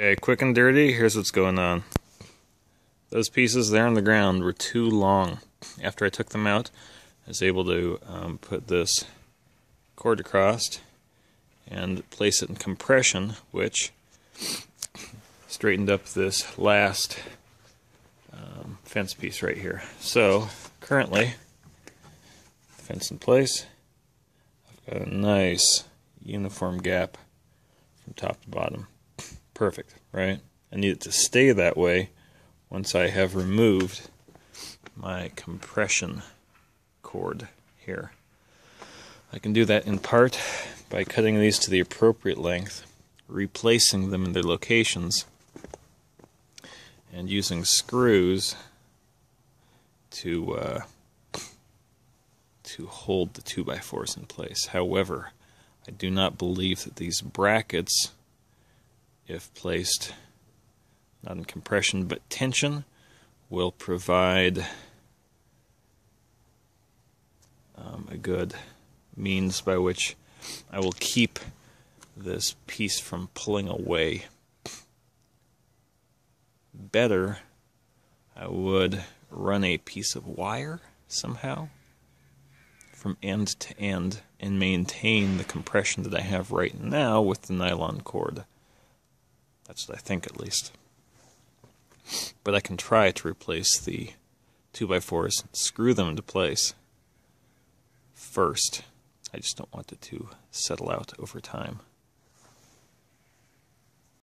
Okay, quick and dirty, here's what's going on. Those pieces there on the ground were too long. After I took them out, I was able to um, put this cord across and place it in compression, which straightened up this last um, fence piece right here. So, currently, fence in place, I've got a nice uniform gap from top to bottom perfect, right? I need it to stay that way once I have removed my compression cord here. I can do that in part by cutting these to the appropriate length, replacing them in their locations, and using screws to uh, to hold the 2x4s in place. However, I do not believe that these brackets if placed not in compression but tension, will provide um, a good means by which I will keep this piece from pulling away. Better, I would run a piece of wire somehow from end to end and maintain the compression that I have right now with the nylon cord. That's what I think, at least. But I can try to replace the 2x4s, screw them into place first. I just don't want it to settle out over time.